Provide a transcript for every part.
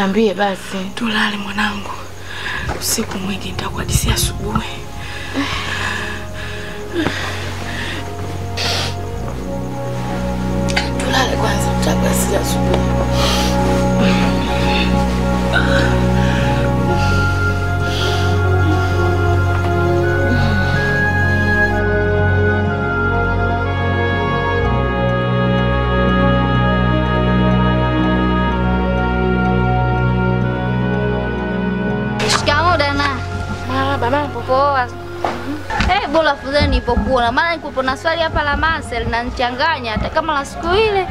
Niambie basi. Tulale mwanangu. Usiku mwingi nitakuhadisia asubuhi. Tulale kwanza nitakuhadisia asubuhi. Eh, bora afadhali nilipokuona. Maana nilikuwa na swali hapa la Marcel na nichanganya hata kama la siku ile.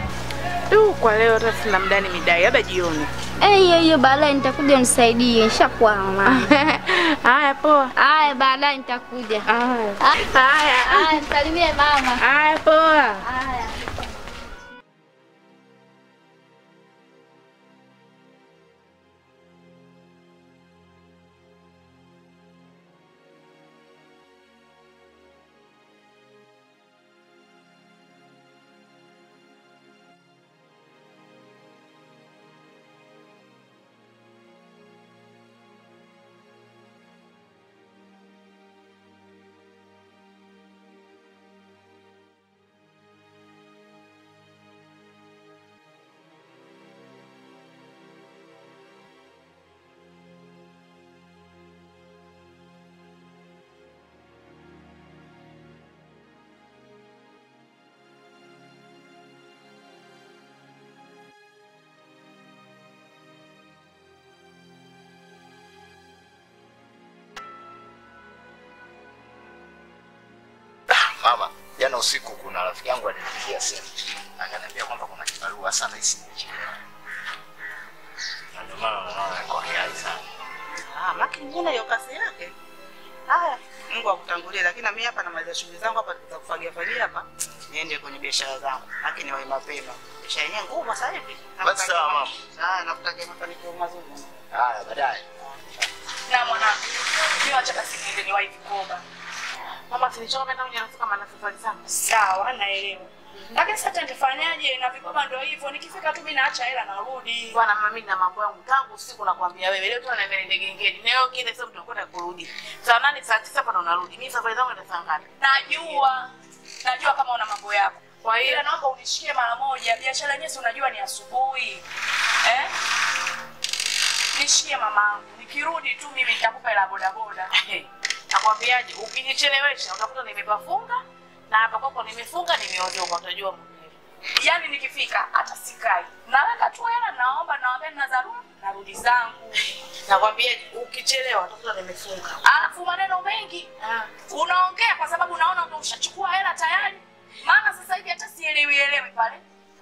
tu kwa leo hata sina mdani midai, labda jioni. Eh, hiyo hiyo baadaye nitakuja unisaidie. Nishakwama. Haya, poa. Haya, baadaye nitakuja. Haya. Haya, msalimie mama. Haya, poa. Haya. Jana usiku kuna rafiki yangu alinipigia simu akaniambia kwamba kuna kibarua sana isije. Na ndio maana sana. Ah, maki mbona hiyo yake? Haya, Mungu akutangulie, lakini na mimi hapa namaliza shughuli zangu hapa za kufagia fagia hapa. Niende kwenye biashara zangu. Lakini niwahi mapema. Biashara yenyewe ngumu sasa hivi. Basi sawa, mama. Ah, nakutakia mafanikio mazuri. Haya, baadaye. Na mwanangu, mimi acha basi niende niwahi. Mama sinichoka mimi nakuja nafika maana safari zangu. Sawa, naelewa. Lakini sasa nitafanyaje? Na vikoba ndio hivyo, nikifika tu mimi naacha hela narudi. Bwana mama mimi na mambo yangu tangu usiku nakwambia wewe. Leo tu naenda ndege ngeni. Leo kile sasa mtakwenda kurudi. Saa nane saa tisa hapa ndo narudi. Mimi safari zangu ndio saa ngapi? Najua, najua kama una mambo yako. Kwa hiyo naomba unishikie mara moja. Biashara yenyewe unajua ni asubuhi, eh? Nishikie mamangu, nikirudi tu mimi nitakupa hela bodaboda. Nakwambiaje, ukinichelewesha utakuta nimepafunga na hapa kwako nimefunga nimeondoka, utajua mwenyewe. Yaani nikifika hata sikai, naweka tu hela, naomba, nawaambia na dharura, narudi zangu. Nakwambiaje, ukichelewa utakuta nimefunga. Alafu maneno mengi unaongea kwa sababu unaona ndo ushachukua hela tayari. Maana sasa hivi hata sielewi elewi pale.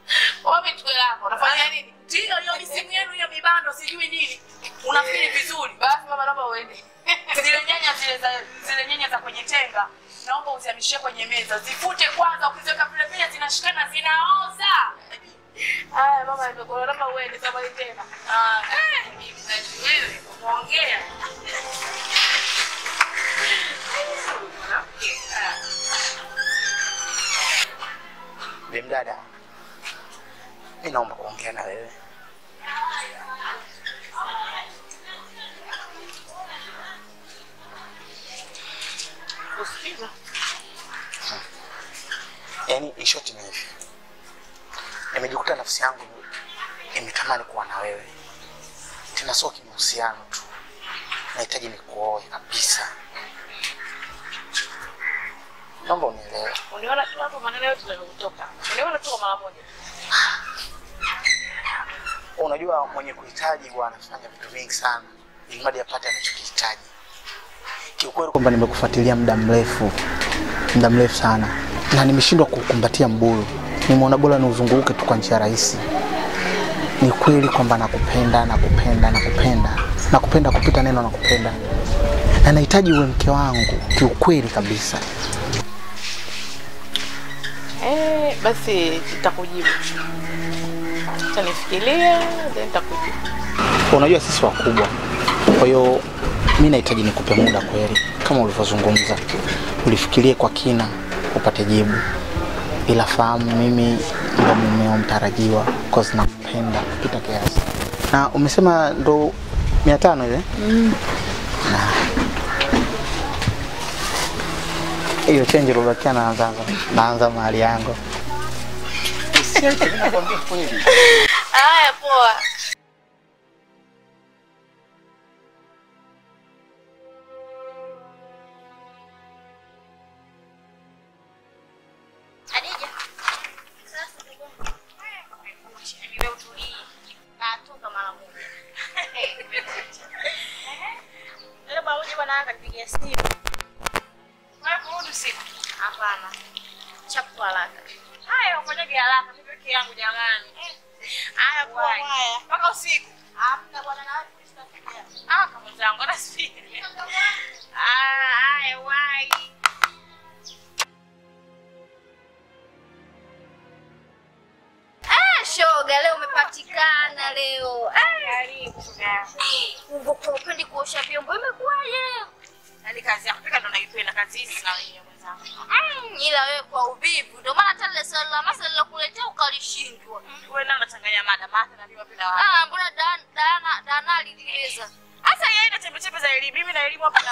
Wapi tukio lako? Unafanya nini? Ndio hiyo misimu yenu hiyo mibando sijui nini. Unafikiri vizuri. Basi mama, naomba uende. Zile nyanya zile za zile nyanya za kwenye tenga. Naomba uzihamishie kwenye meza. Zifute kwanza ukiziweka vile vile zinashikana zinaoza. Haya mama, nimekuona, naomba uende safari tena. Ah, eh, wewe unaongea. Bimdada. mi naomba kuongea na wewe. Usikiza. Yaani ishoti ni hivi. Nimejikuta nafsi yangu imetamani kuwa na wewe. Tena sio kimahusiano tu. Nahitaji nikuoe kabisa. Naomba unielewe. Uniona tu hapo maneno yote yanayotoka. Uniona tu mara moja. Unajua mwenye kuhitaji bwana anafanya vitu vingi sana ili mradi apate anachokihitaji. Kiukweli kwamba nimekufuatilia muda mrefu, muda mrefu sana, na nimeshindwa kukumbatia mbuyu. Nimeona bora niuzunguke tu kwa njia rahisi. Ni kweli kwamba nakupenda, nakupenda, nakupenda, nakupenda kupita neno nakupenda, na nahitaji uwe mke wangu kiukweli kabisa. Eh, Basi nitakujibu. nitanifikiria then nitakujibu. Unajua sisi wakubwa, kwa hiyo mi nahitaji nikupe muda kweli, kama ulivyozungumza, ulifikirie kwa kina upate jibu, ila fahamu mimi ndo mumeo mtarajiwa, cause nakupenda kupita kiasi. Na umesema ndo mia tano ile? Na hiyo chenji lobakia naanza naanza mahali yangu. Haya, poa. Ndo naipenda kazi hizi na wenyewe mwenzangu. Mm, ila wewe kwa uvivu ndio maana hata ile swali la masa lilokuletea ukalishindwa. Wewe nani unachanganya mada? mada na mimi wapenda wapi? Ah, mbona dana Dana Dana aliniweza? Sasa yeye ina chembe chembe za elimu, mimi na elimu wapi?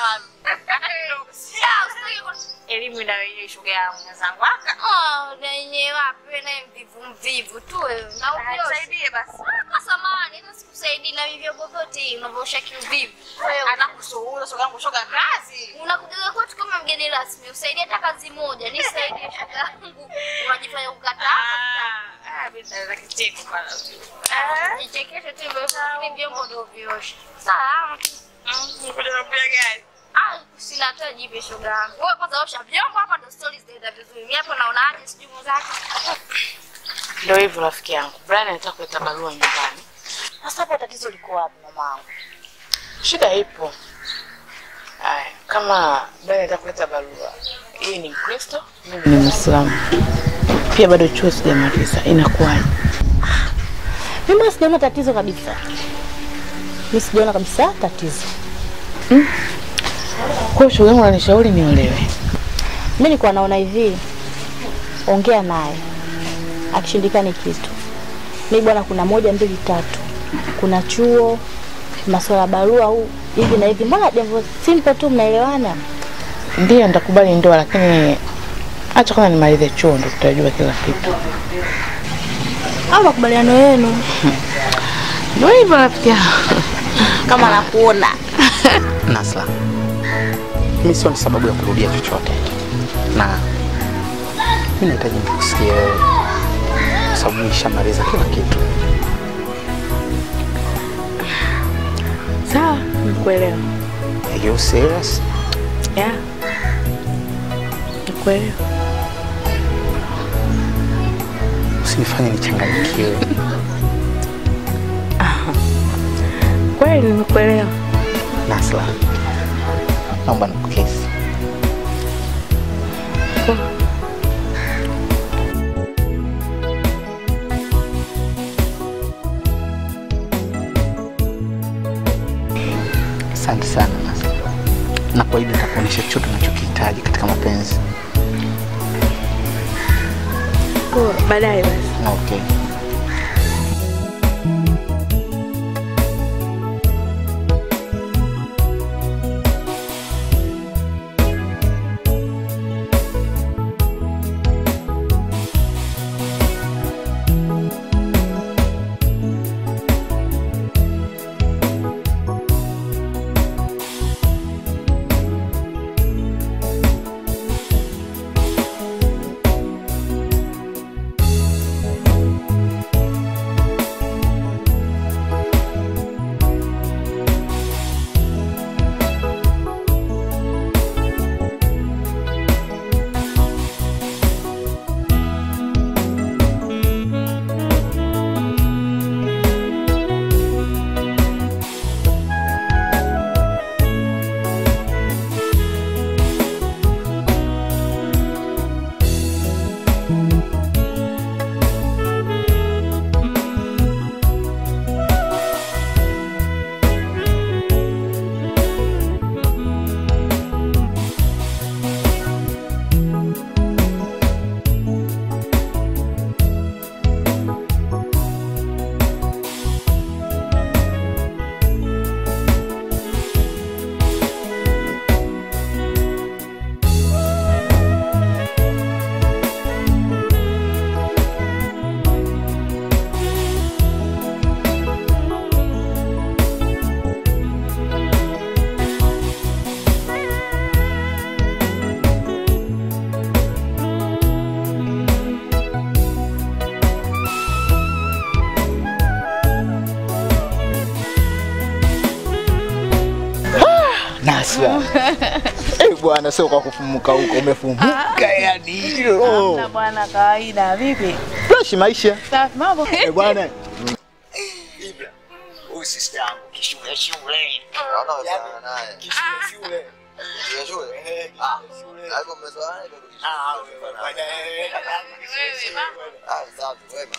Ya, usitaki ku- Elimu ina wenyewe shoga yangu mwenzangu. Ah, na yenyewe wapi na mvivu mvivu tu wewe. Na ukiosha. Basi. Kwa samani, hata sikusaidii na vivyo vyovyote unavyoosha kiuvivu. Anakusuhula shoga yangu shoga kazi. unakuja kwetu kama mgeni rasmi, usaidie hata kazi moja, nisaidie shoga yangu. Unajifanya kukataa. Nichekeshe tu hivyo, vyombo ndio vioshe. Sawa. Nikuja na pia gari. Ah, sina hata jipe shoga yangu. Wewe kwanza osha vyombo hapa ndio stories zinaenda vizuri. Mimi hapa naona sijui mwenzake. Ndio hivyo rafiki yangu. Brian anataka kuleta barua nyumbani. Sasa hapa tatizo liko wapi mamangu? Shida ipo. Haya, kama Brian anataka kuleta barua, yeye ni Mkristo, mimi ni Muislamu. Pia bado chuo sijamaliza. Inakuwaje? Mimi sijaona tatizo kabisa. Mimi sijaona kabisa tatizo. Kwa hiyo shoga yangu ananishauri niolewe. Mimi nilikuwa naona hivi, ongea naye, akishindikani kitu. Mimi bwana, kuna moja mbili tatu, kuna chuo, masuala barua huu hivi na hivi, mbona jambo simple tu, mnaelewana? Ndio, nitakubali ndoa, lakini acha kwanza nimalize chuo, ndo tutajua kila kitu. Au makubaliano yenu Ndio hivyo rafiki yangu. kama nakuona Nasla, Mimi sio ni sababu ya kurudia chochote, na mimi nahitaji nikusikie wewe, kwa sababu nishamaliza kila kitu. sawa, nikuelewa. Are you serious? Yeah. Nikuelewa. Usinifanye nichanganyikiwe. Kweli nimekuelewa. Nasla, naomba nikukesi. Asante sana Nasla, na kwa hili nitakuonyesha chochote unachokihitaji katika mapenzi. Poa, baadaye basi. Bwana, sio kwa kufumuka huko, umefumuka yani. hilo. Bwana kawaida vipi? Fresh maisha. Safi mambo. Eh bwana. Ibra. Huyu sister yangu kishule shule. Naona naye. Kishule shule. Eh, Ah. Hapo. Ah, wewe eh, Ah, safi wema.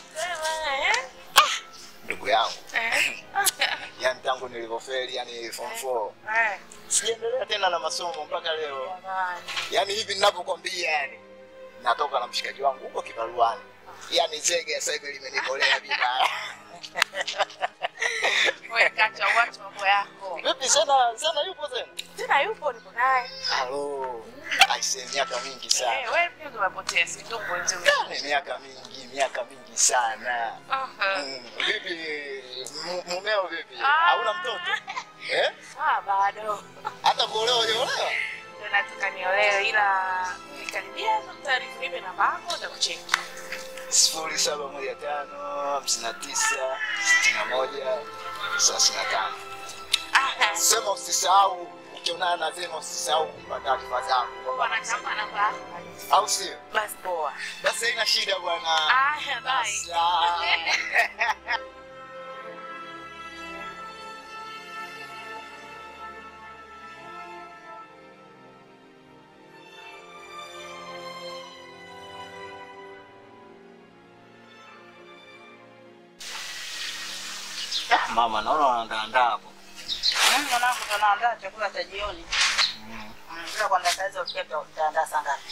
Ndugu yangu. Yaani tangu nilivyofeli yani form 4. eh, Sijaendelea tena na masomo mpaka leo. Yani hivi ninavyokwambia yani. Natoka na mshikaji wangu huko kibaruani. yani zege sasa hivi limenikolea vibaya. Wewe kacha watu mambo yako. Vipi sana sana yupo tena? Tena yupo niko naye. Halo. Aise miaka mingi sana. Eh, wewe pia umepotea si ndio? nje. Ni miaka mingi, miaka mingi sana. Aha. Mm, Vipi mumeo vipi? Ah. Hauna mtoto? Eh? Ah, bado. Hata kuolewa hujaolewa? Ndio nataka niolewe ila nikaribia taarifa nipe na yako nitakucheki. sifuri saba moja tano hamsini na tisa sitini na moja thelathini na tano. Sema usisahau, ukionana na Zema usisahau kumpa taarifa zangu, bwana kama namba. Au sio? Basi poa. Basi haina shida bwana. Ah, bye. Mama, naona wanaandaa hapo. Mimi mwanangu tunaandaa chakula cha jioni. Mm, Bila kwanza kazi hizo utaandaa saa ngapi?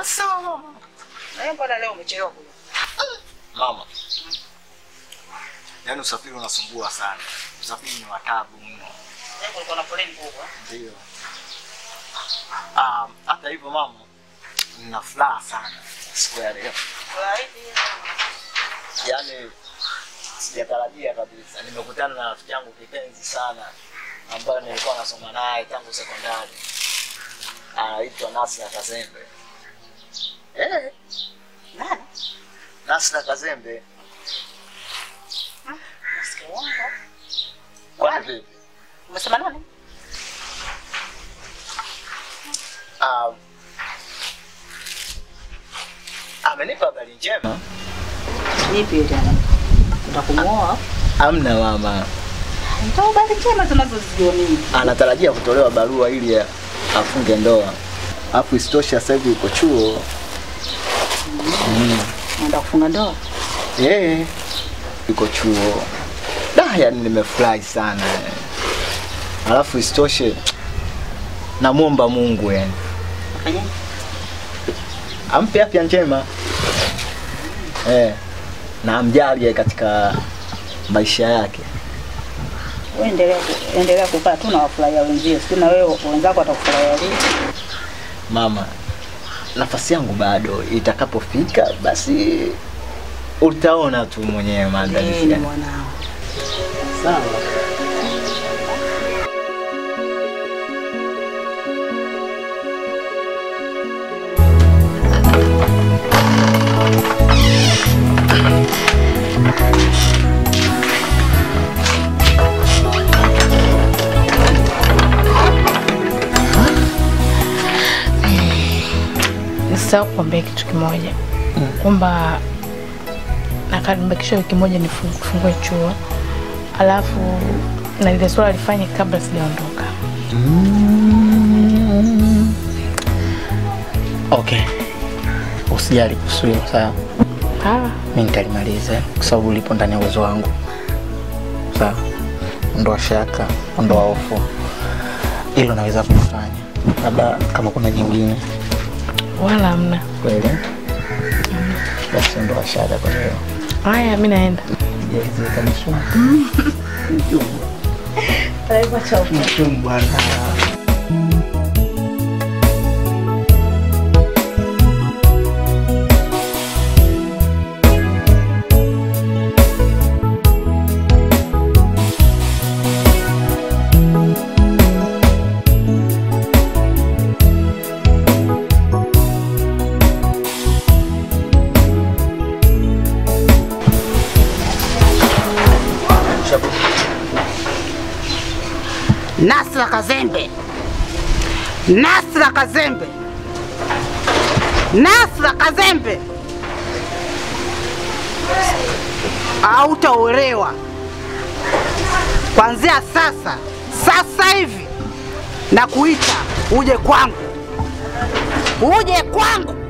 Sawa mama. Mbona leo umechelewa kula? Mama, yaani usafiri unasumbua sana. Usafiri ni watabu mno. Leo kulikuwa na foleni kubwa. Ndio. Um, hata hivyo mama, nina furaha sana siku ya leo. Yaani sijatarajia kabisa. Nimekutana na rafiki yangu kipenzi sana ambaye nilikuwa nasoma naye tangu sekondari. Anaitwa Nasra Kazembe. Eh, Nani? Nasra Kazembe. Nasikia vipi? Umesema nani? Um, amenipa habari njema. Nipi tena? Utakumwoa? Amna mama, Ndio habari njema tunazozioni. anatarajia kutolewa barua ili afunge ndoa, alafu isitoshe sasa hivi uko chuo. Naenda kufunga ndoa. Eh, yuko chuo. Da, yani nimefurahi sana. Alafu isitoshe namwomba Mungu yani ampe afya njema eh, na amjalie katika maisha yake. Endelea endelea kukaa tu na wafurahia wenzio. Sio na wewe wenzako watakufurahia? Mama, nafasi yangu bado, itakapofika basi utaona tu mwenyewe maandalizi Sawa. Nisahau kitu kimoja mm. kwamba nakaribakisha wiki moja nifungue chuo, alafu na lile swala lifanye kabla sijaondoka. mm. Okay. Usijali kuhusu hilo sawa. Ah, Mimi nitalimaliza kwa sababu lipo ndani ya uwezo wangu. Sawa. Ondoa shaka, ondoa hofu. Hilo naweza kufanya. Labda kama kuna jingine wala hamna. Kweli. Basi ndo shaka kwa leo. Haya, mimi naenda. Jezi kama bwana. Nasra Kazembe, Nasra Kazembe, Nasra Kazembe, hautaolewa kwanzia sasa. Sasa hivi na kuita uje kwangu, uje kwangu.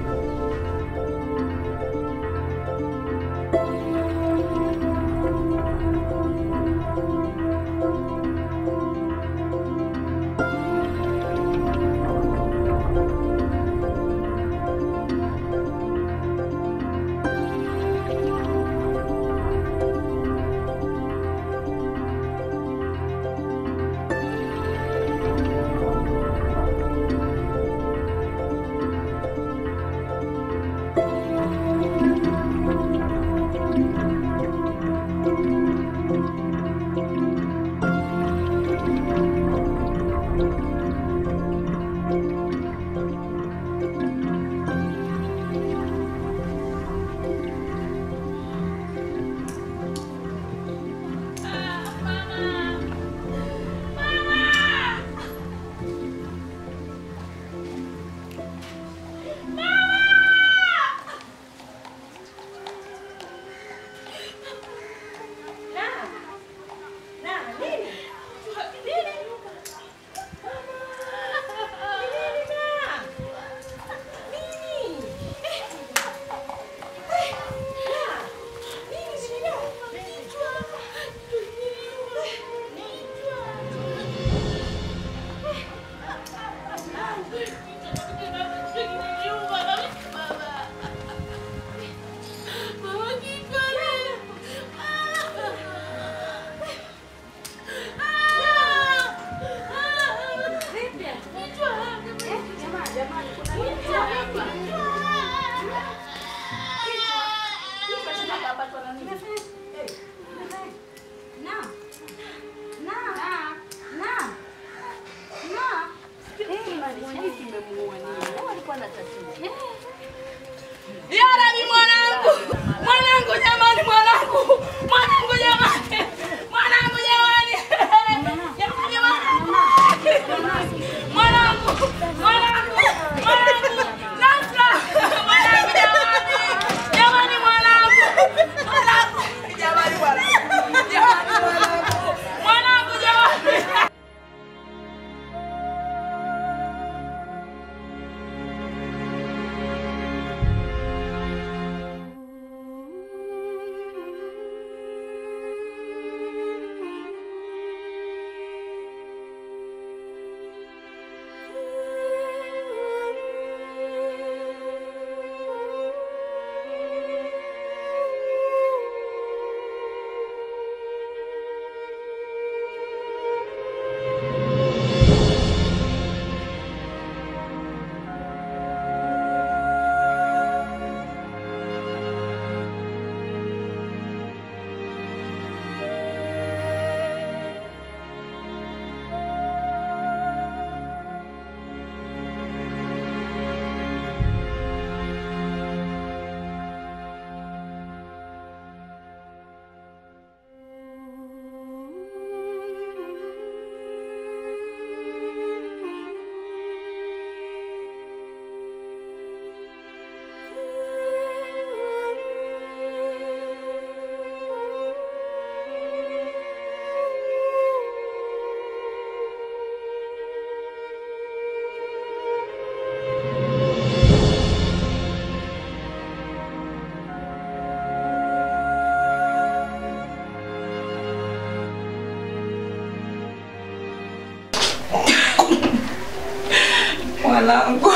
I'm good.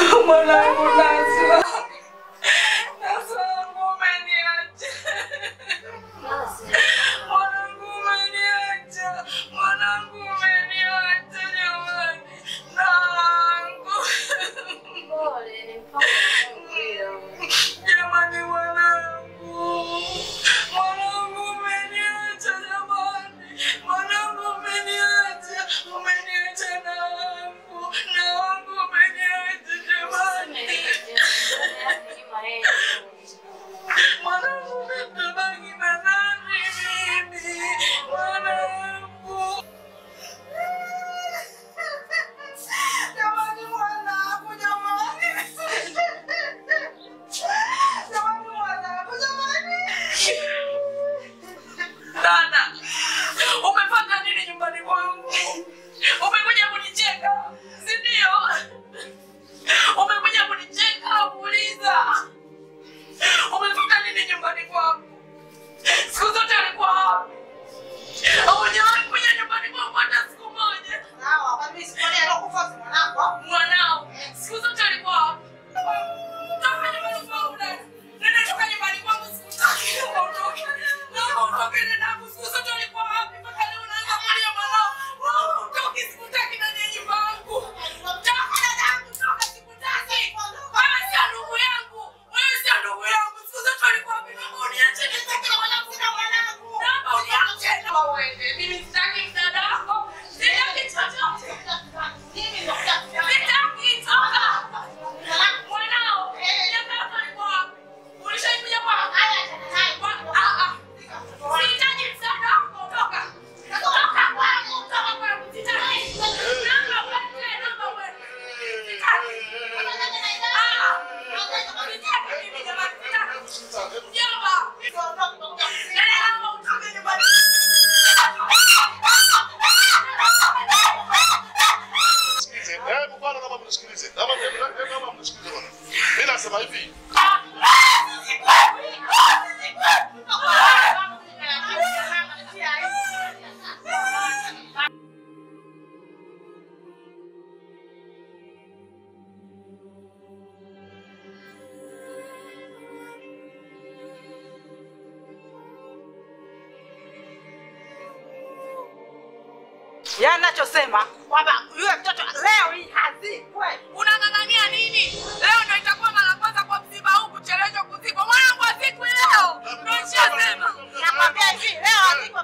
Yaani nachosema kwamba yule mtoto leo hii hazikwe. Unang'ang'ania nini? Leo ndio itakuwa mara kwanza kwa msiba huu kucheleweshwa kuzikwa. Mwanangu azikwe leo. Ndio nishasema. Nakwambia hivi leo hazikwe.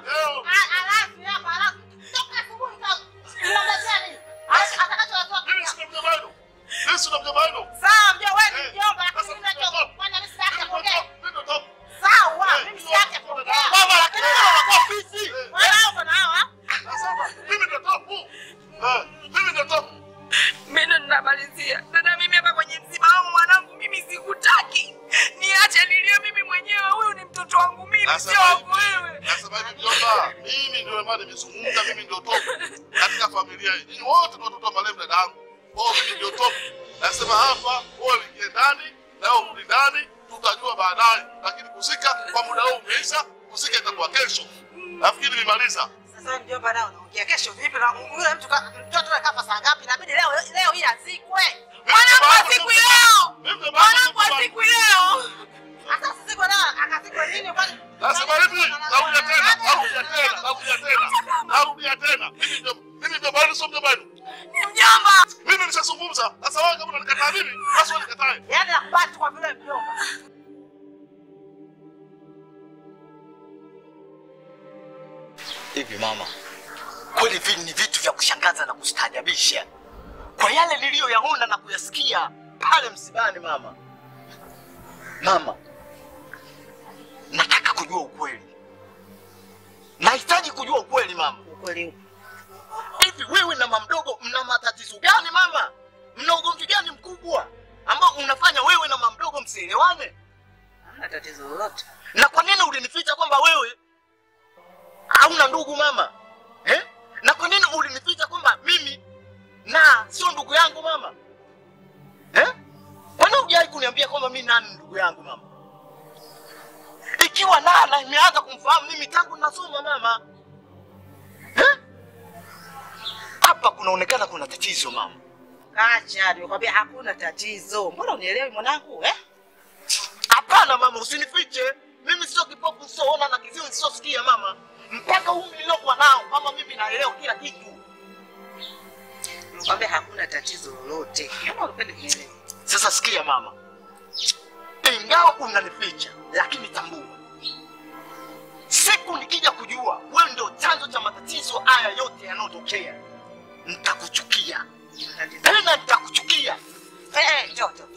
Mama, kweli vini ni vitu vya kushangaza na kustaajabisha kwa yale niliyoyaona na kuyasikia pale msibani. Mama, mama, nataka kujua ukweli, nahitaji kujua ukweli mama. Ukweli Hivi wewe na mamdogo mna matatizo gani mama? Mna ugomvi gani mkubwa ambao unafanya wewe na mamdogo mdogo msielewane? hamna tatizo lolote. Na kwa nini ulinificha kwamba wewe hauna ndugu mama eh? Na kwa nini ulinificha kwamba mimi na sio ndugu yangu mama eh? Kwa nini hujai kuniambia kwamba mimi nani ndugu yangu mama, ikiwa Nana imeanza kumfahamu mimi tangu nasoma mama eh? Hapa kunaonekana kuna tatizo mama. Acha nimekwambia hakuna tatizo. Mbona unielewi mwanangu eh? Hapana mama, usinifiche. Mimi sio kipofu nisioona na kiziwi sio sikia mama. Mpaka umri niliokuwa nao kama mimi naelewa kila kitu. Nimekwambia hakuna tatizo lolote. Kama unapenda kunielewa. Sasa sikia mama, ingawa unanificha, lakini tambua, siku nikija kujua wewe ndio chanzo cha matatizo haya yote yanayotokea, nitakuchukia tena, nitakuchukia. Eh eh, njoo njoo.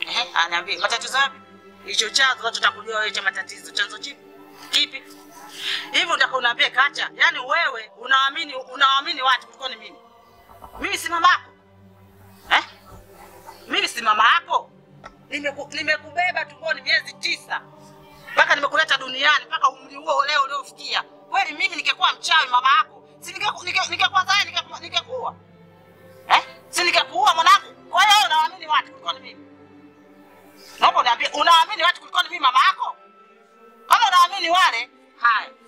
Eh, anaambia matatizo yapi? Hicho chanzo unachotaka kujua wewe cha matatizo chanzo chipi? Kipi? Hivi unataka uniambie kacha? Yaani wewe unaamini unaamini watu kuliko ni mimi. Mimi si mama yako. Eh? Mimi si mama yako. Nimeku, nimekubeba tumboni miezi tisa mpaka nimekuleta duniani mpaka umri huo leo uliofikia. Kweli mimi ningekuwa mchawi mama yako, si ningekuwa ninge, ningekuwa zae ningekuwa. Eh? Si ningekuwa mwanangu. Kwa hiyo wewe unaamini watu kuliko ni mimi. Naomba uniambie unaamini watu kuliko ni mimi mama yako? Kama unaamini wale, haya.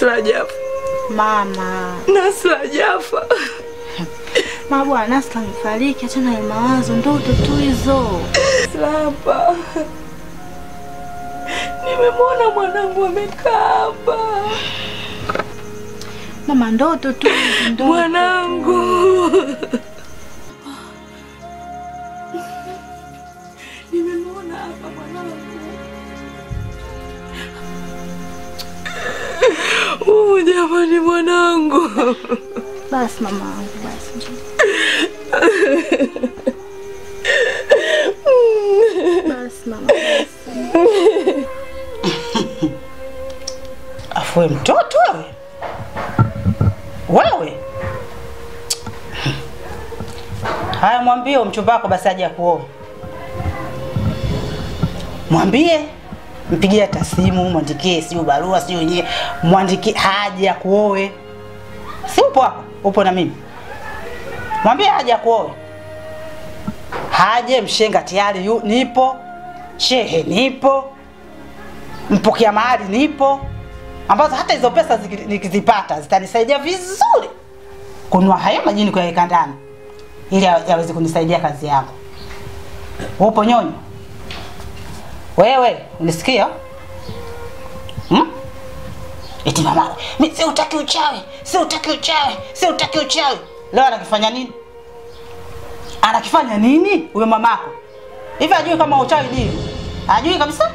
Nasla Jafa, Mama, Nasra Jafa. mama bwana Nasla amefariki, achana na mawazo, ndoto tu hizo. Slapa. Nimemwona mwanangu amekaa hapa. Mama, ndoto tu. Mwanangu. Jamani mwanangu. Basi mama wangu, basi. Basi mama, basi. Afu mtoto wewe, wewe haya, mwambie mchumba wako basi aje akuoe. Mwambie, mpigie hata simu, mwandikie sio barua sio wenyewe, mwandikie haje akuoe. Si upo hapa, upo na mimi. Mwambie haje akuoe, haje mshenga tayari yu, nipo shehe, nipo mpokea mahali nipo, ambazo hata hizo pesa nikizipata zitanisaidia vizuri kunua hayo majini kuyaweka ndani ili ya- yaweze kunisaidia kazi yangu. Upo nyonyo? Wewe unisikia? Hmm? Eti mama, mimi si utaki uchawi, si utaki uchawi, si utaki uchawi. Leo anakifanya nini? Anakifanya nini huyo mamako? Hivi ajui kama uchawi dili? Ajui kabisa?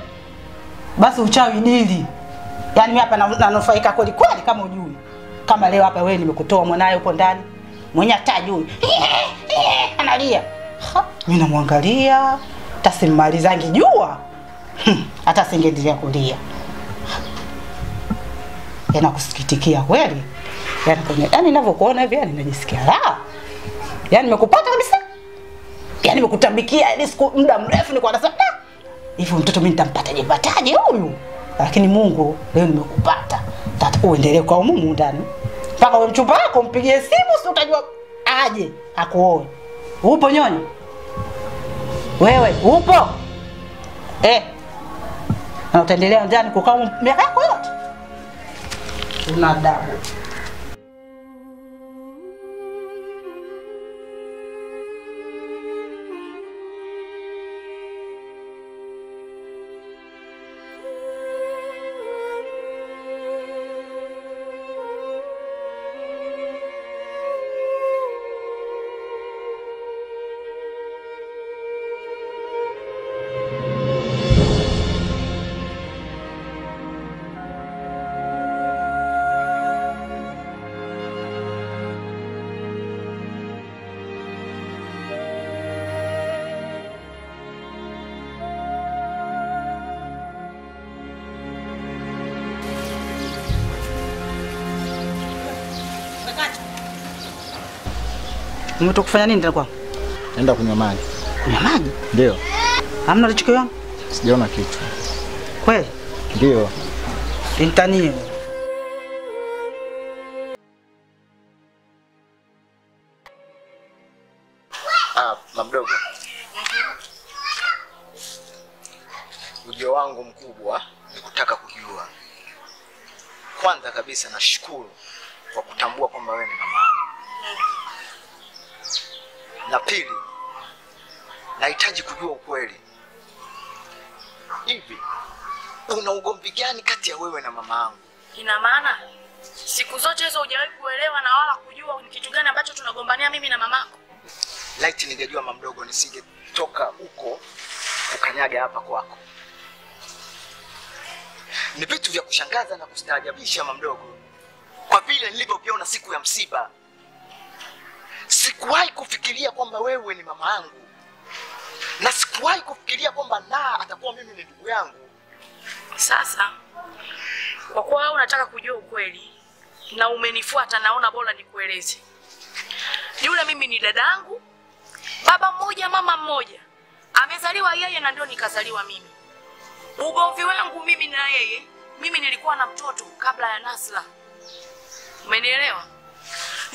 Basi uchawi dili. Yaani mimi hapa na- nanufaika kweli kweli kama ujui. Kama leo hapa wewe nimekutoa mwanaye upo ndani. Mwenye atajui. ajui. Analia. Mimi namwangalia hata simmalizangi Hmm, Hata singeendelea kulia. Yana kusikitikia kweli. Yaani kwenye yaani ninavyokuona hivi yani najisikia raha. Yaani nimekupata kabisa. Yaani nimekutambikia yani siku muda mrefu nilikuwa nasema "Ah, hivi mtoto mimi nitampataje pataje huyu? Lakini Mungu leo nimekupata. Tata uendelee kwa umumu ndani. Mpaka wewe mchumba wako mpigie simu si utajua aje akuoe. Upo nyonyo? Wewe upo? Eh. Na utaendelea ndani kukaa miaka yako yote? Una adabu. Umetoka kufanya nini tena kwangu? Naenda kunywa maji. Kunywa maji? Ndio. Hamna alichokiona? Sijaona kitu. Kweli? Ndio. Nitanie. Ah. Ujio wangu mkubwa ni kutaka kujua. Kwanza kabisa nashukuru kwa kutambua kwamba wewe ni mama yangu. Na pili, nahitaji kujua ukweli. Hivi una ugomvi gani kati ya wewe na mama yangu? Ina maana siku zote hizo hujawahi kuelewa na wala kujua ni kitu gani ambacho tunagombania mimi na mamako. Laiti ningejua mama mamdogo, nisingetoka huko kukanyaga hapa kwako. Ni vitu vya kushangaza na kustaajabisha mama mdogo, kwa vile nilivyoviona siku ya msiba. Sikuwahi kufikiria kwamba wewe ni mama yangu, na sikuwahi kufikiria kwamba na atakuwa mimi ni ndugu yangu. Sasa kwa kuwa wewe unataka kujua ukweli na umenifuata, naona bora nikueleze. Yule mimi ni dadangu, baba mmoja mama mmoja, amezaliwa yeye na ndio nikazaliwa mimi. Ugomvi wangu mimi na yeye, mimi nilikuwa na mtoto kabla ya Nasla. Umenielewa?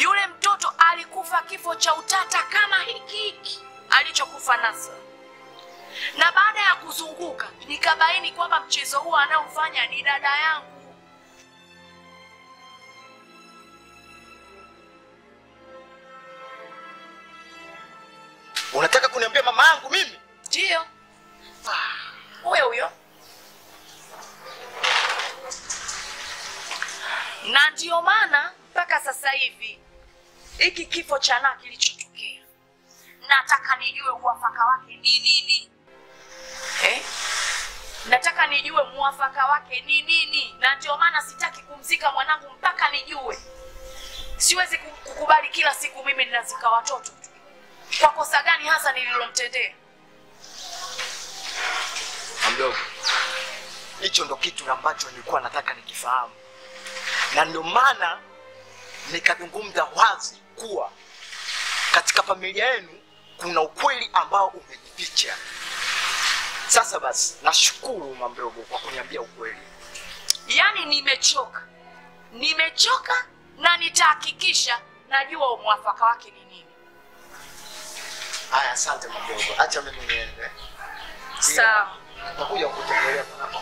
Yule mtoto alikufa kifo cha utata kama hiki hiki alichokufa Nasra, na baada ya kuzunguka nikabaini kwamba mchezo huo anaofanya ni dada yangu. Unataka kuniambia mama yangu mimi? Ndiyo, huyo huyo. Na ndio maana mpaka sasa hivi hiki kifo cha na kilichotokea, nataka nijue uwafaka wake ni nini eh? Nataka nijue mwafaka wake ni nini, na ndio maana sitaki kumzika mwanangu mpaka nijue. Siwezi kukubali kila siku mimi ninazika watoto. Kwa kosa gani hasa nililomtendea? Mdogo, hicho ndo kitu ambacho nilikuwa nataka nikifahamu, na ndio maana nikazungumza wazi kuwa katika familia yenu kuna ukweli ambao umejificha. Sasa basi, nashukuru mamdogo kwa kuniambia ukweli. Yaani nimechoka, nimechoka na nitahakikisha najua umwafaka wake ni nini. Haya, asante mamdogo, acha mimi niende. Sawa. Nitakuja kutembelea panapo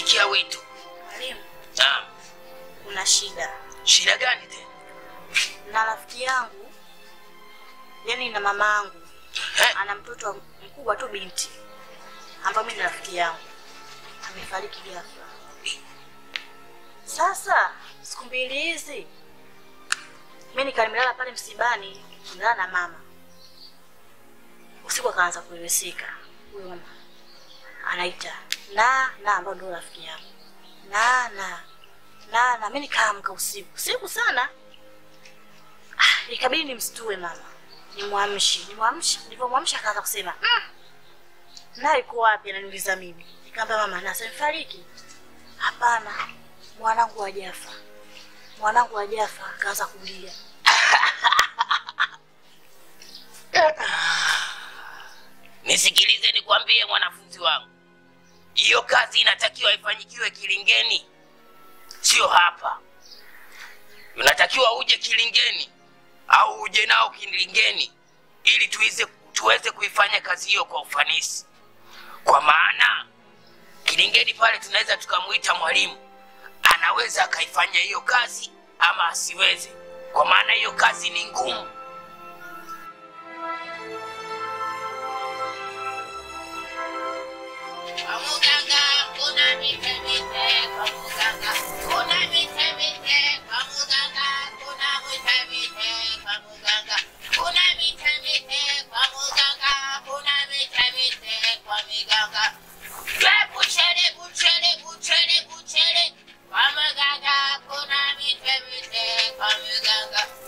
Nimeitikia wito. Mwalimu, Naam. kuna shida Shida gani tena? na rafiki yangu, yani na mama yangu ana mtoto mkubwa tu binti, ambaye mimi ni rafiki yangu, amefariki ghafla. Sasa siku mbili hizi mimi nikalimlala pale msibani, nilala na mama. Usiku akaanza kuiweseka huyo mama anaita na na, ndo rafiki yangu. Na na na na, mimi nikaamka usiku. Usiku sana. Ah, ikabidi nimstue mama. Nimwamshi nimwamshi Nilipomwamsha akaanza kusema mm, na yuko wapi? Ananiuliza mimi. Nikamwambia mama na mfariki hapana. Mwanangu hajafa. Mwanangu hajafa. Akaanza kulia. Nisikilize nikwambie mwanafunzi wangu, hiyo kazi inatakiwa ifanyikiwe Kilingeni, sio hapa. Unatakiwa uje Kilingeni au uje nao Kilingeni ili tuweze, tuweze kuifanya kazi hiyo kwa ufanisi, kwa maana Kilingeni pale tunaweza tukamwita mwalimu, anaweza akaifanya hiyo kazi ama asiweze, kwa maana hiyo kazi ni ngumu. Kwa muganga kuna mite mite, kwa muganga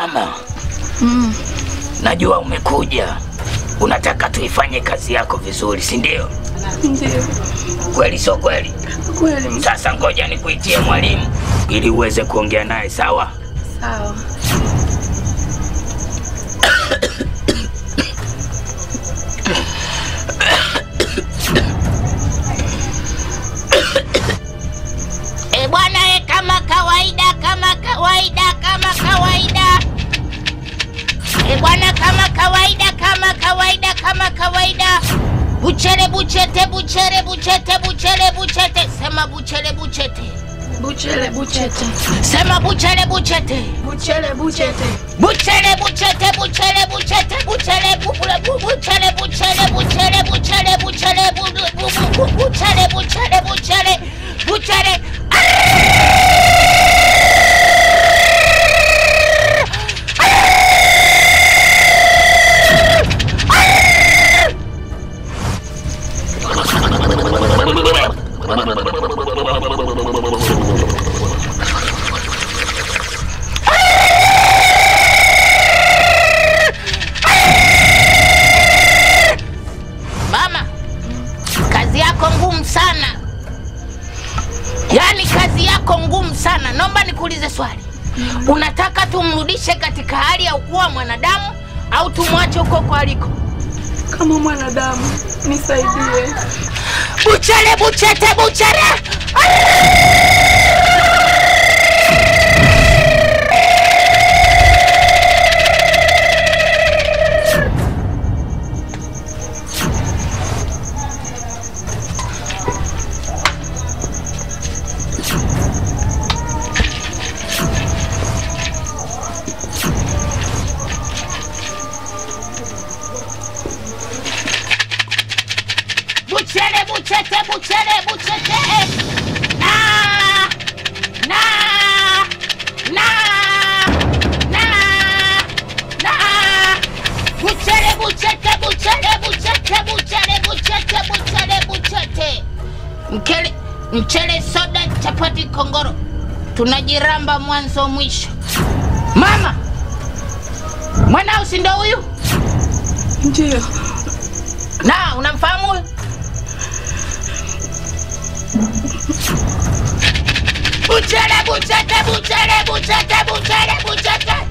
Mama, mm. najua umekuja, unataka tuifanye kazi yako vizuri, si ndio? Ndio. Kweli sio kweli? Kweli. Sasa ngoja nikuitie mwalimu ili uweze kuongea naye, sawa? Sawa. Kama kawaida. Buchere buchete, buchere buchete, buchere buchete. Sema buchere buchete. Buchele buchete. Sema buchere buchete. Buchele buchete. Buchere buchete, buchere buchete, buchere bubule bu buchere buchere buchere buchere buchere bu bu bu bu buchere buchere buchere buchere. Mama, kazi yako ngumu sana, yaani kazi yako ngumu sana. Naomba nikuulize swali, unataka tumrudishe katika hali ya ukuwa mwanadamu au tumwache huko kwaliko? Kama mwanadamu, nisaidie. Buchere buchete buchere. Buchere Tunajiramba mwanzo mwisho. Mama, mwanao si ndo huyu? Ndio. Na unamfahamu? Buchere, buchete, buchere, buchete, buchere, buchete.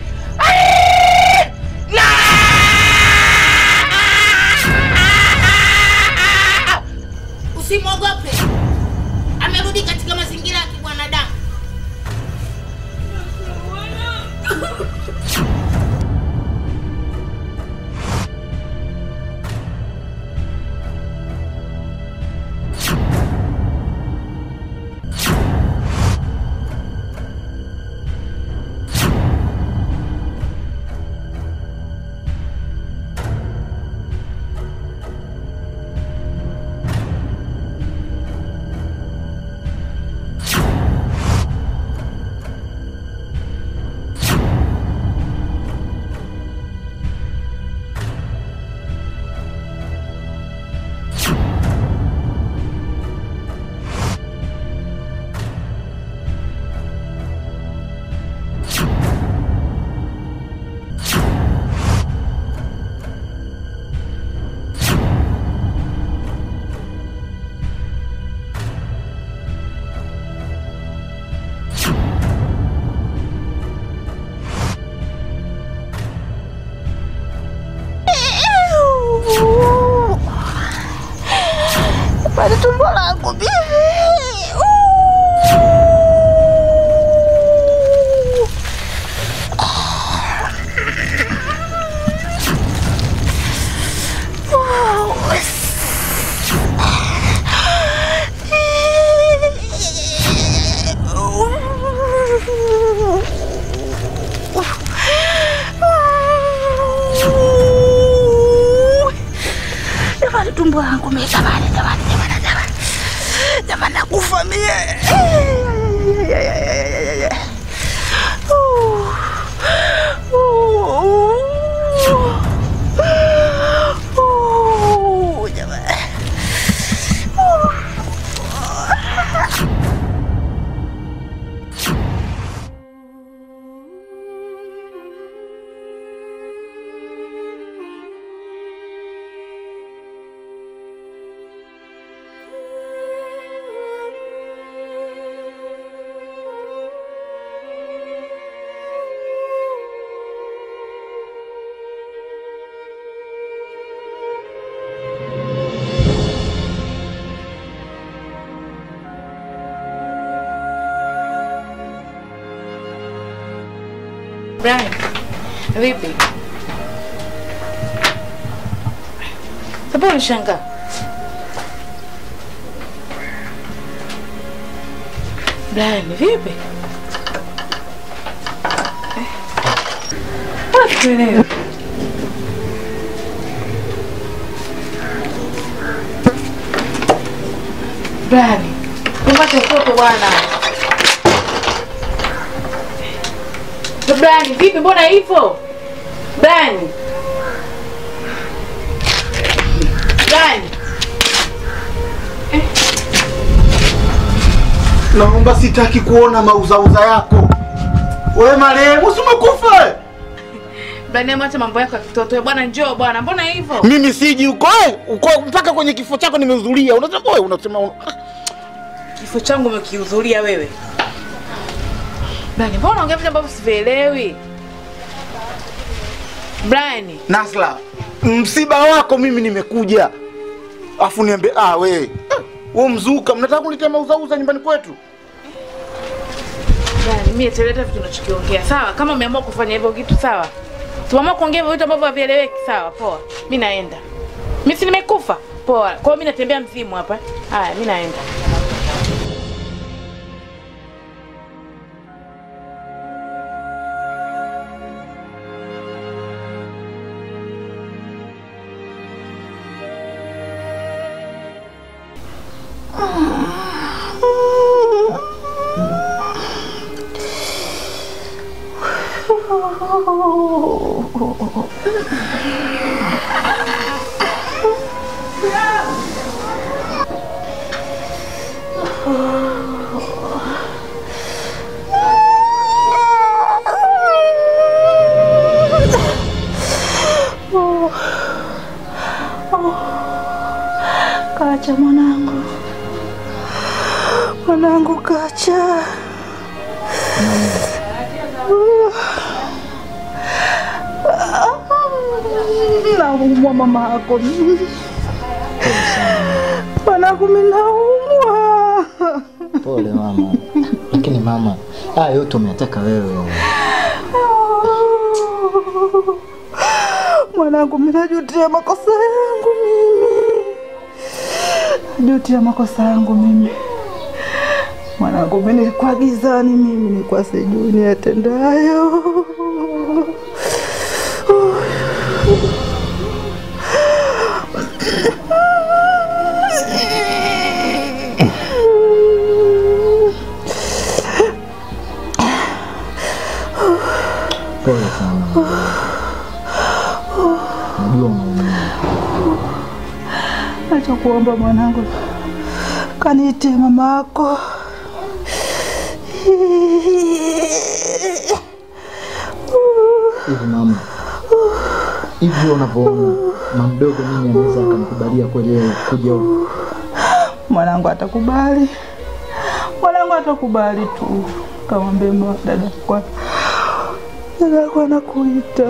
Vipi? Sababu unashangaa? Brian, vipi? Sikuelewi? Brian, upate mtoto bwana. Brian, vipi mbona hivyo? Brian. Brian. Naomba, sitaki kuona mauzauza yako. Wewe marehemu, si umekufa? Brian, acha mambo yako ya kitoto. Bwana njoo bwana, mbona hivyo? Mimi siji uko eh, uko mpaka kwenye kifo chako nimehudhuria. Unasema wewe unasema un... Kifo changu umekihudhuria wewe. Bwana mbona ongea vitu ambavyo sivielewi? Brian, Nasla, msiba wako mimi nimekuja. Afu niambie ah wewe. eh, Wewe mzuka, mnataka kunitia mauzauza nyumbani kwetu? Brian, mimi nitaeleta vitu tunachokiongea. Sawa, kama umeamua kufanya hivyo kitu sawa. Tuamua kuongea hivyo vitu ambavyo havieleweki. Sawa, poa. Mimi naenda. Mimi si nimekufa. Poa. Kwa hiyo mimi natembea mzimu hapa. Haya, mimi naenda. Mimi. Mwanangu minaumwa. Pole mama, lakini mama, haya yote umetaka wewe. Mwanangu Minajutia makosa yangu mimi. Najutia makosa yangu mimi. Mwanangu mimi nilikuwa gizani mimi nilikuwa sijui niyatendayo. Nachokuomba mwanangu, kaniite mama yako. Hivi mama, hivi unavyoona mama mdogo mimi anaweza akamkubalia kweli kuja huku? Mwanangu atakubali, mwanangu atakubali tu. Kamwambie mwa- dada kwa dada yako anakuita.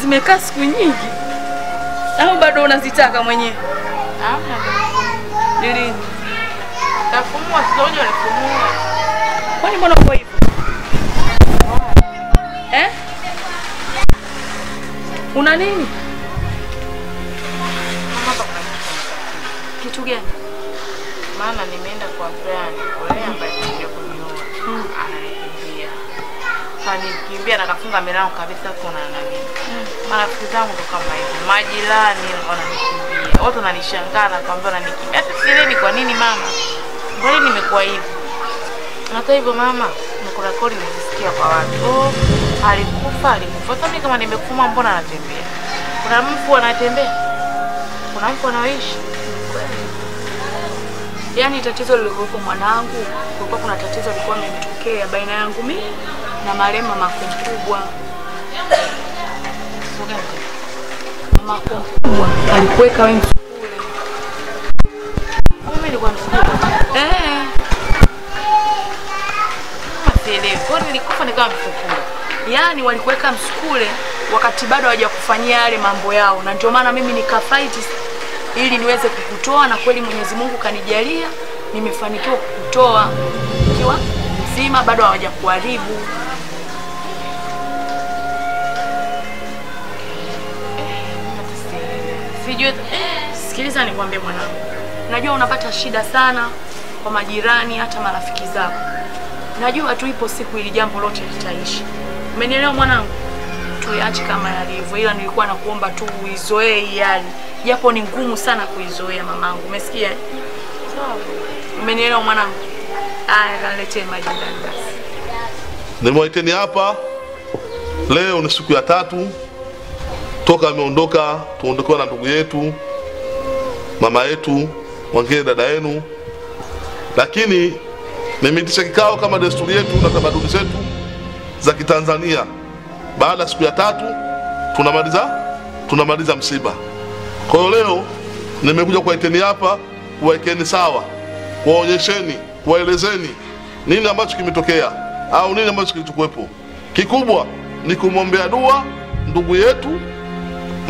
Zimekaa siku nyingi au bado unazitaka mwenyewe? Ni lini? Tafumua sijaoja nifumue. Kwani mbona uko hivyo? Eh? Una nini? Kitu gani? Maana nimeenda kwa Brian, Kanikimbia na kafunga milango kabisa kuna na mimi. Marafiki zangu ndo kama hivyo. Majirani wananikimbia. Watu wananishangaa na kwambia wananikimbia. Hata sielewi kwa nini mama. Mbona nimekuwa hivi? Hata hivyo mama, kodi nilisikia kwa watu. Oh, alikufa, alikufa. Sasa mimi kama nimekufuma mbona anatembea? Kuna mfu anatembea? Kuna mfu anaishi Yaani tatizo lilikuwepo mwanangu, kulikuwa kuna tatizo lilikuwa limetokea baina yangu mimi na marema makubwa makubwa alikuweka wewe Mimi nilikuwa. Eh. Yaani walikuweka msukule wakati bado hawajakufanyia yale mambo yao, na ndio maana mimi nikafight ili niweze kukutoa, na kweli Mwenyezi Mungu kanijalia, nimefanikiwa kukutoa ukiwa mzima, bado hawajakuharibu. Sijui Sikiliza nikwambie mwanangu, najua unapata shida sana kwa majirani, hata marafiki zako. Najua tu ipo siku ili jambo lote litaishi. Umenielewa mwanangu? Tuiache kama yalivyo, ila nilikuwa nakuomba tu uizoee hii hali, japo ni ngumu sana kuizoea mamangu. Umesikia? Sawa. Umenielewa mwanangu? Aya, kaniletee maji ndani basi. Nimewaiteni hapa leo, ni siku ya tatu toka ameondoka, tuondokewa na ndugu yetu, mama yetu, mwingine dada yenu, lakini nimeitisha kikao kama desturi yetu na tamaduni zetu za Kitanzania. Baada ya siku ya tatu tunamaliza tunamaliza msiba. Kwa hiyo leo nimekuja kuwaiteni hapa, kuwaekeni sawa, kuwaonyesheni, kuwaelezeni nini ambacho kimetokea au nini ambacho kilichokuwepo. Kikubwa ni kumwombea dua ndugu yetu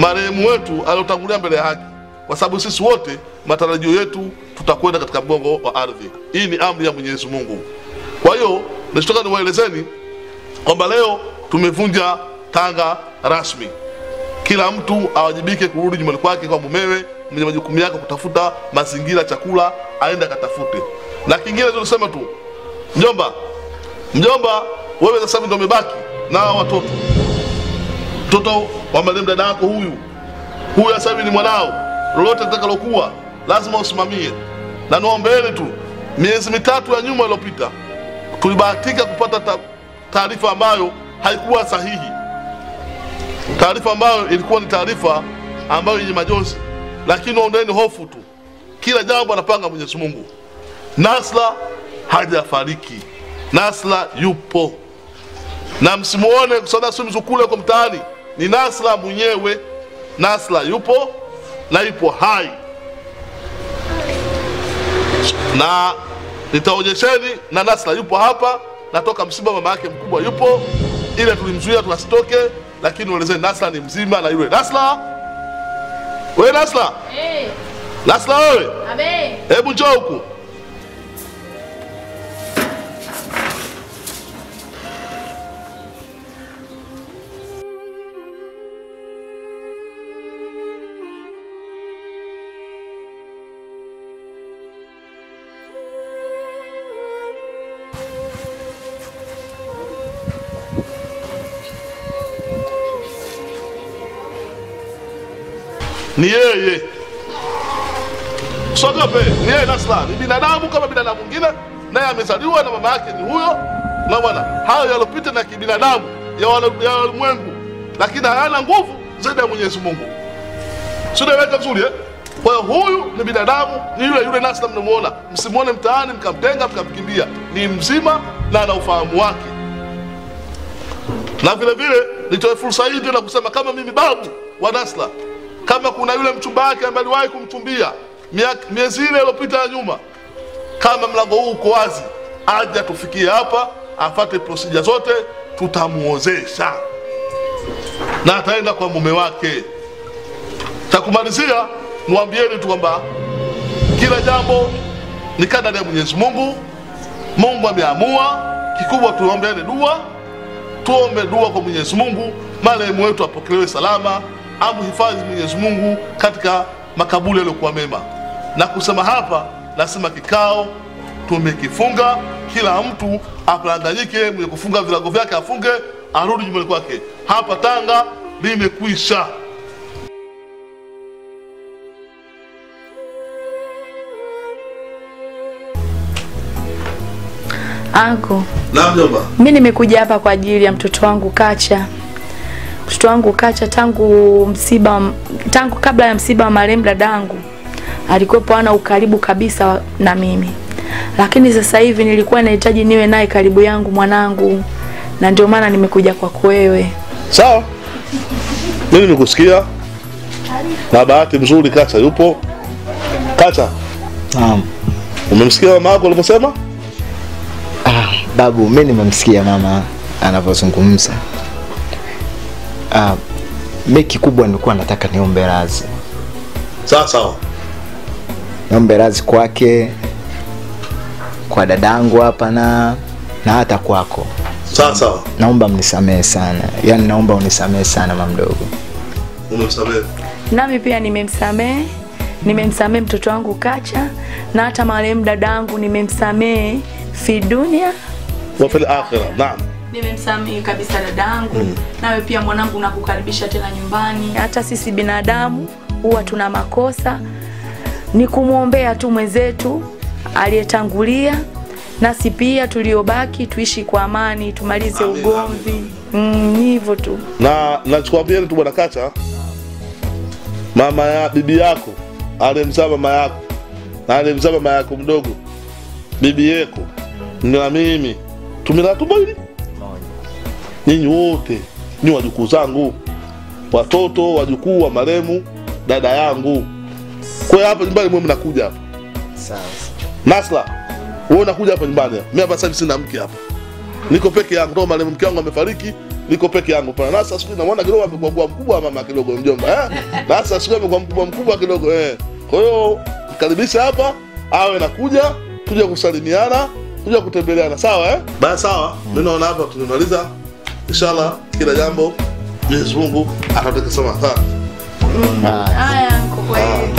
marehemu wetu aliotangulia mbele ya haki, kwa sababu sisi wote matarajio yetu tutakwenda katika mgongo wa ardhi. Hii ni amri ya Mwenyezi Mungu. Kwa hiyo nachotaka niwaelezeni kwamba leo tumevunja tanga rasmi. Kila mtu awajibike kurudi nyumbani kwake kwa mumewe, mwenye majukumu yake kutafuta mazingira, chakula, aende akatafute. Na kingine tulisema tu, mjomba, mjomba, wewe sasa ndio umebaki na watoto mtoto wa ni dada yako huyu. Huyu sasa hivi ni mwanao, lolote litakalokuwa lazima usimamie. Na niombeeni tu, miezi mitatu ya nyuma iliyopita tulibahatika kupata ta- taarifa ambayo haikuwa sahihi, taarifa ambayo ilikuwa ni taarifa ambayo yenye majonzi, lakini ondoeni hofu tu, kila jambo anapanga Mwenyezi Mungu. Nasla hajafariki, Nasla yupo. Na msimuone kusada sababu zukule kwa mtaani, ni Nasla mwenyewe. Nasla yupo na yupo hai, na nitaonyesheni na Nasla yupo hapa, natoka msiba, mama yake mkubwa yupo, ile tulimzuia tuasitoke, lakini uelezeni Nasla ni mzima na yule. Nasla. We Nasla, Eh, Nasla wewe, hebu njoo huku. Ni yeye. Sogope, ni yeye Nasla, ni binadamu kama binadamu mwingine, naye amezaliwa na mama yake ni huyo. Na bwana, hayo yalopita na kibinadamu ya walimwengu, lakini hayana nguvu zaidi ya Mwenyezi Mungu. Sinaweka vizuri eh? Kwa hiyo huyu ni binadamu, ni yule yule Nasla mnamuona, msimuone mtaani mkamtenga mkamkimbia, ni mzima na ana ufahamu wake na vile vile nitoe fursa hii tena kusema kama mimi babu wa Nasla, kama kuna yule mchumba wake ambaye aliwahi kumchumbia miezi ile iliyopita ya nyuma, kama mlango huu uko wazi, aje tufikie hapa, afate prosija zote, tutamuozesha. na ataenda kwa mume wake. Cha kumalizia, niwaambieni tu kwamba kila jambo ni kadari ya Mwenyezi Mungu. Mungu ameamua, kikubwa tuombeane dua, tuombe dua kwa Mwenyezi Mungu, marehemu wetu apokelewe salama, amhifadhi Mwenyezi Mungu katika makaburi yaliyokuwa mema. Na kusema hapa, nasema kikao tumekifunga, kila mtu apandanyike, mwenye kufunga vilago vyake afunge, arudi nyumbani kwake. Hapa Tanga limekwisha. Anko, Naam mjomba. mi nimekuja hapa kwa ajili ya mtoto wangu Kacha. Mtoto wangu Kacha tangu msiba, tangu kabla ya msiba wa marehemu dadangu alikuwepo ana ukaribu kabisa na mimi, lakini sasa hivi nilikuwa nahitaji niwe naye karibu yangu mwanangu, na ndio maana nimekuja kwako wewe. Sawa, mimi nikusikia, na bahati mzuri Kacha yupo. Kacha, Naam. umemsikia mama yako alivyosema? Ah, babu, mimi nimemsikia mama anavyozungumza. Ah, beki kubwa nilikuwa nataka niombe razi. Sawa sawa. Niombe razi kwake, kwa dadangu hapa na na hata kwako. Sawa sawa. Naomba mnisamehe sana, yaani naomba unisamehe sana mamdogo. Umemsamehe? Nami pia nimemsamehe, nimemsamehe mtoto wangu Kacha na hata marehemu dadangu nimemsamehe Fidunia. Wa fil akhirah. Naam. Nimemsamehe kabisa dadangu. mm. Nawe pia mwanangu, nakukaribisha tena nyumbani. Hata sisi binadamu huwa tuna makosa, ni kumwombea tu mwenzetu aliyetangulia, nasi pia tuliobaki tuishi kwa amani, tumalize ugomvi. Mm, hivyo tu. Na nachokwambia tu bwana Kacha, mama ya bibi yako alimzaa mama yako na alimzaa mama yako mdogo, bibi yako na mimi tumela tumbo hili. Nyinyi wote ni wajukuu zangu, watoto wajukuu wa maremu dada yangu. Kwa hiyo hapa nyumbani mwe mnakuja hapa Sawa. Nasla, wewe unakuja hapa nyumbani. Mimi hapa sasa sina mke hapa. Niko peke yangu. Ndio marehemu mke wangu amefariki, niko peke yangu pana Nasa siku naona kidogo amekuwa kuwa mkubwa mama kidogo mjomba eh. Nasa siku amekuwa mkubwa mkubwa kidogo eh. Kwa hiyo karibisha hapa awe nakuja kuja kusalimiana, kuja kutembeleana sawa eh? Basi sawa. Mimi naona hapa tumemaliza inshallah kila jambo Mwenyezi Mungu atatekesema. Haya, kwa kweli.